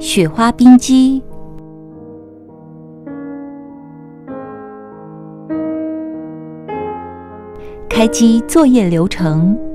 雪花冰机开机作业流程。